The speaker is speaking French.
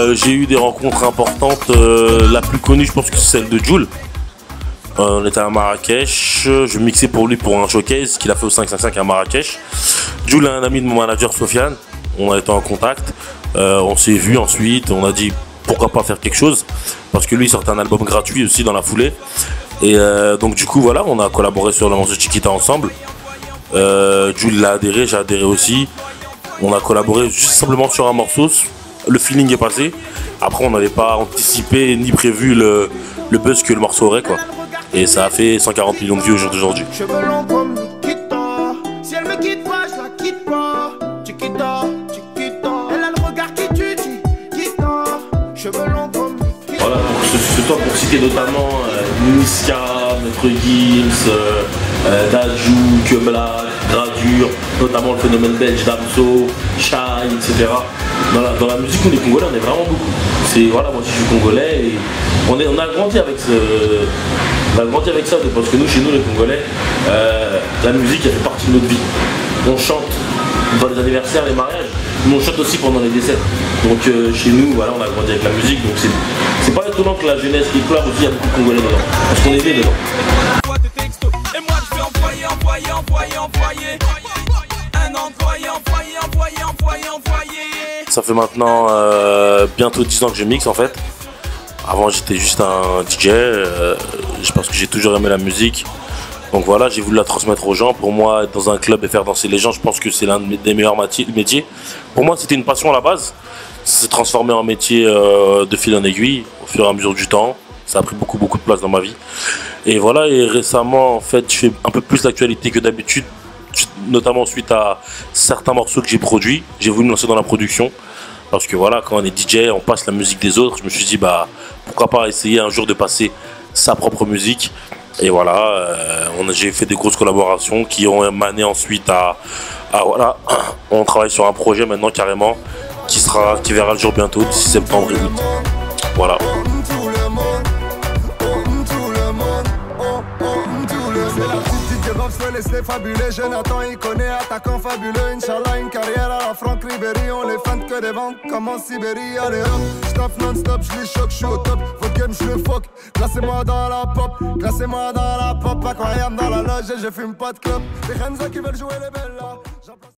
Euh, j'ai eu des rencontres importantes. Euh, la plus connue, je pense que c'est celle de Jules. Euh, on était à Marrakech. Je mixais pour lui pour un showcase qu'il a fait au 555 à Marrakech. Jules est un ami de mon manager Sofiane. On a été en contact. on s'est vu ensuite. On a dit pourquoi pas faire quelque chose. Parce que lui, il sortait un album gratuit aussi dans la foulée. Et donc, du coup, voilà, on a collaboré sur le morceau Chiquita ensemble. Jules l'a adhéré, j'ai adhéré aussi. On a collaboré juste simplement sur un morceau le feeling est passé. Après, on n'avait pas anticipé ni prévu le, le, buzz que le morceau aurait. Quoi. Et ça a fait 140 millions de vues au jour d'aujourd'hui. Voilà, pour citer notamment euh, Niska, Maître Gims, euh, euh, Dajou, Kebla, Gradure, notamment le phénomène belge Damso, Shai, etc. Dans la, dans la musique, on est congolais, on est vraiment beaucoup. C'est voilà, moi aussi je suis congolais et on, est, on a grandi avec ce. On a grandi avec ça parce que nous, chez nous les Congolais, euh, la musique elle fait partie de notre vie. On chante dans les anniversaires, les mariages, mais on chante aussi pendant les décès. Donc euh, chez nous, voilà, on a grandi avec la musique, donc c'est pas étonnant que la jeunesse qui pleure aussi, il y a beaucoup de Congolais dedans. Parce qu'on est né dedans. Ça fait maintenant euh, bientôt 10 ans que je mixe en fait. Avant j'étais juste un DJ, euh, je pense que j'ai toujours aimé la musique. Donc voilà, j'ai voulu la transmettre aux gens. Pour moi, être dans un club et faire danser les gens, je pense que c'est l'un des meilleurs métiers. Pour moi, c'était une passion à la base. Ça s'est transformé en métier euh, de fil en aiguille au fur et à mesure du temps. Ça a pris beaucoup, beaucoup de place dans ma vie. Et voilà, et récemment, en fait, je fais un peu plus d'actualité que d'habitude notamment suite à certains morceaux que j'ai produits. J'ai voulu me lancer dans la production. Parce que voilà, quand on est DJ, on passe la musique des autres. Je me suis dit, bah, pourquoi pas essayer un jour de passer sa propre musique. Et voilà, euh, j'ai fait des grosses collaborations qui ont mané ensuite à, voilà, on travaille sur un projet maintenant carrément qui sera, qui verra le jour bientôt, d'ici septembre et août. Voilà. à non-stop, j'les choque, j'suis au top. Votre game, j'le fuck. Classez-moi dans la pop, classez-moi dans la pop. Incroyable dans la loge, je fume pas de clope. Les Renzo qui veulent jouer les belles là.